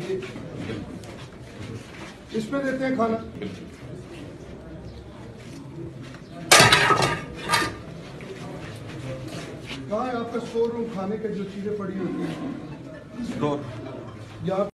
ये इसमें देते हैं खाना? कहा है आपका स्टोर रूम खाने के जो चीज़ें पड़ी होती हैं। स्टोर या